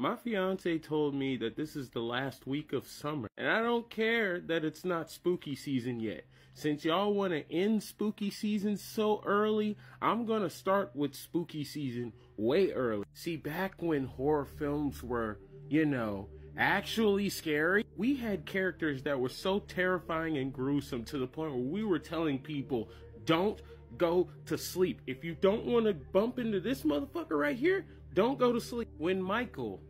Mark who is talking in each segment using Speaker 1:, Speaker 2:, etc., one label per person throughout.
Speaker 1: My fiance told me that this is the last week of summer, and I don't care that it's not spooky season yet. Since y'all want to end spooky season so early, I'm going to start with spooky season way early. See, back when horror films were, you know, actually scary, we had characters that were so terrifying and gruesome to the point where we were telling people, don't go to sleep. If you don't want to bump into this motherfucker right here, don't go to sleep. When Michael,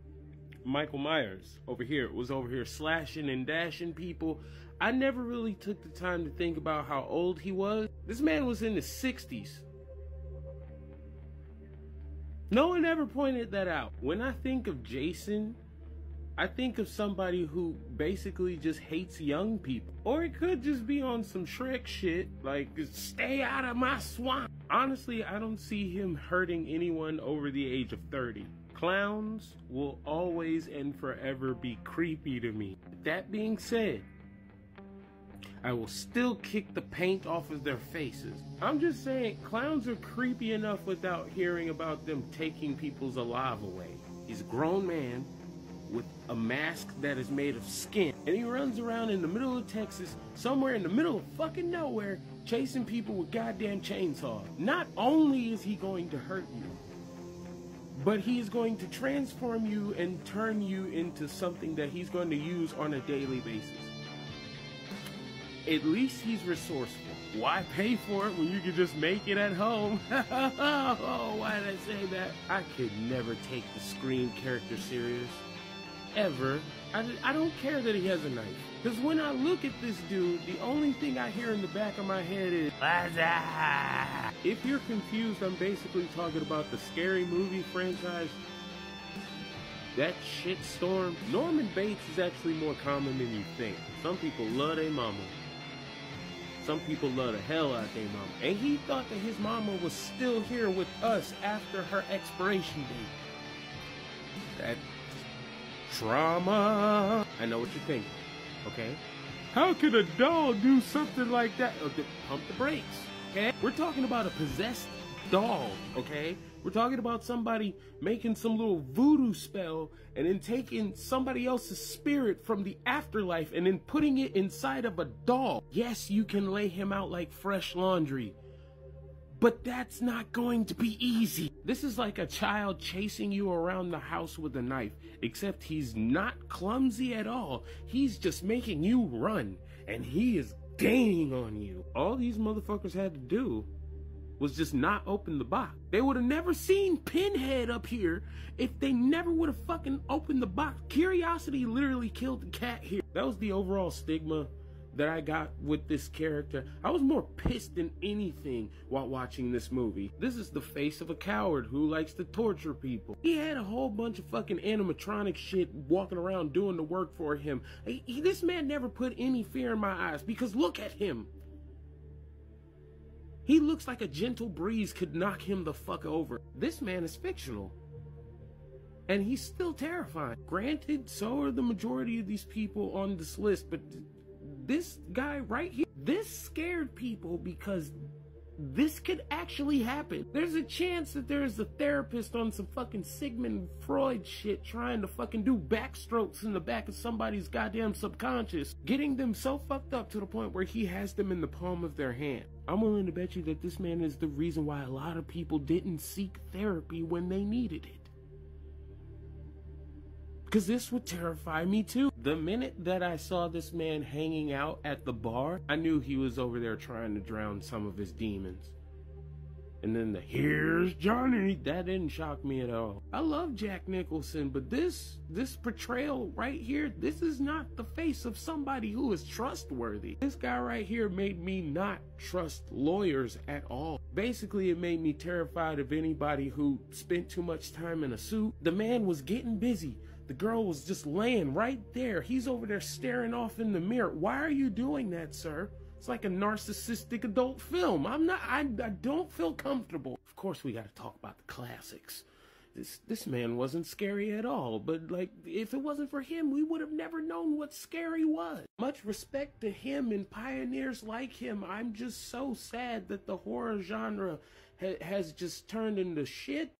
Speaker 1: Michael Myers over here, was over here slashing and dashing people, I never really took the time to think about how old he was. This man was in the 60s. No one ever pointed that out. When I think of Jason, I think of somebody who basically just hates young people. Or it could just be on some Shrek shit, like, stay out of my swamp. Honestly, I don't see him hurting anyone over the age of 30. Clowns will always and forever be creepy to me. That being said, I will still kick the paint off of their faces. I'm just saying, clowns are creepy enough without hearing about them taking people's alive away. He's a grown man with a mask that is made of skin. And he runs around in the middle of Texas, somewhere in the middle of fucking nowhere, chasing people with goddamn chainsaws. Not only is he going to hurt you, but he's going to transform you and turn you into something that he's going to use on a daily basis. At least he's resourceful. Why pay for it when you can just make it at home? oh, why did I say that? I could never take the Scream character serious ever. I, I don't care that he has a knife. Because when I look at this dude, the only thing I hear in the back of my head is, Laza! If you're confused, I'm basically talking about the scary movie franchise. That shitstorm. Norman Bates is actually more common than you think. Some people love their mama. Some people love the hell out of their mama. And he thought that his mama was still here with us after her expiration date. That trauma. I know what you're thinking, okay? How could a dog do something like that? Oh, pump the brakes, okay? We're talking about a possessed dog. okay? We're talking about somebody making some little voodoo spell and then taking somebody else's spirit from the afterlife and then putting it inside of a doll. Yes, you can lay him out like fresh laundry. But that's not going to be easy. This is like a child chasing you around the house with a knife, except he's not clumsy at all. He's just making you run, and he is gaining on you. All these motherfuckers had to do was just not open the box. They would have never seen Pinhead up here if they never would have fucking opened the box. Curiosity literally killed the cat here. That was the overall stigma that I got with this character. I was more pissed than anything while watching this movie. This is the face of a coward who likes to torture people. He had a whole bunch of fucking animatronic shit walking around doing the work for him. He, this man never put any fear in my eyes because look at him. He looks like a gentle breeze could knock him the fuck over. This man is fictional. And he's still terrifying. Granted, so are the majority of these people on this list, but this guy right here, this scared people because this could actually happen. There's a chance that there's a therapist on some fucking Sigmund Freud shit trying to fucking do backstrokes in the back of somebody's goddamn subconscious, getting them so fucked up to the point where he has them in the palm of their hand. I'm willing to bet you that this man is the reason why a lot of people didn't seek therapy when they needed it. Because this would terrify me too. The minute that I saw this man hanging out at the bar, I knew he was over there trying to drown some of his demons. And then the here's Johnny, that didn't shock me at all. I love Jack Nicholson, but this this portrayal right here, this is not the face of somebody who is trustworthy. This guy right here made me not trust lawyers at all. Basically, it made me terrified of anybody who spent too much time in a suit. The man was getting busy. The girl was just laying right there. He's over there staring off in the mirror. Why are you doing that, sir? It's like a narcissistic adult film. I'm not, I, I don't feel comfortable. Of course, we got to talk about the classics. This, this man wasn't scary at all, but like, if it wasn't for him, we would have never known what scary was. Much respect to him and pioneers like him. I'm just so sad that the horror genre ha has just turned into shit.